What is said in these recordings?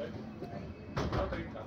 哎，他给你讲。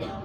করবেন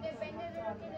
Depende de lo que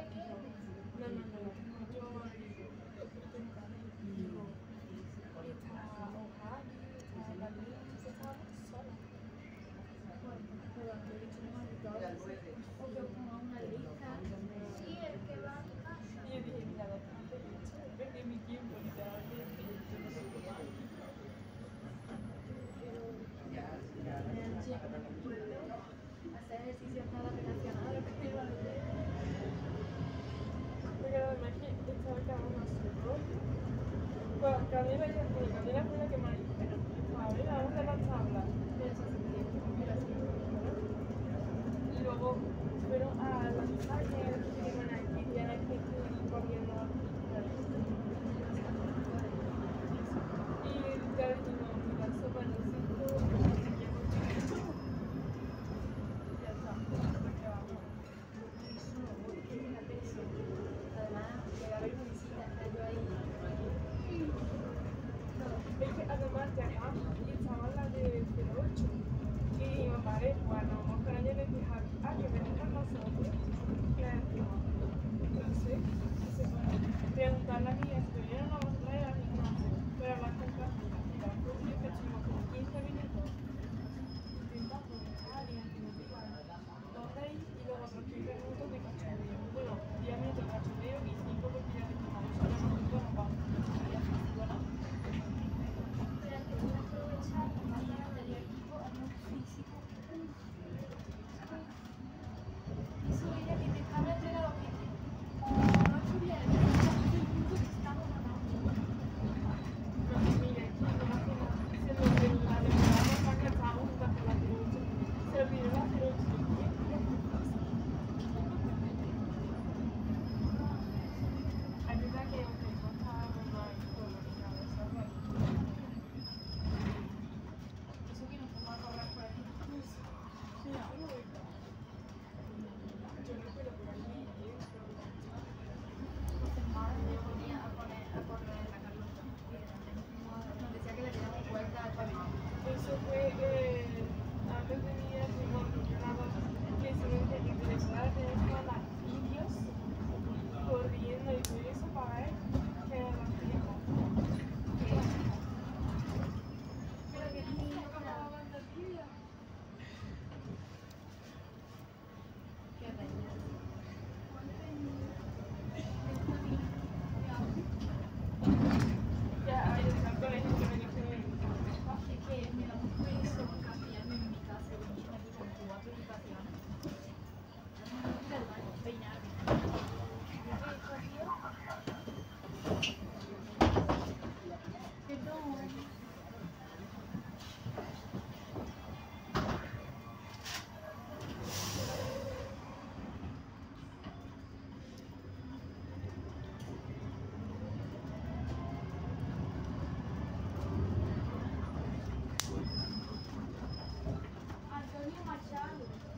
Thank you.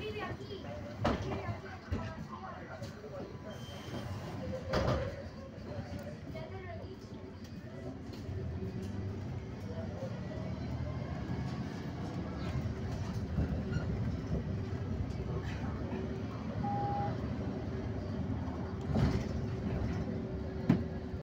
familia aquí.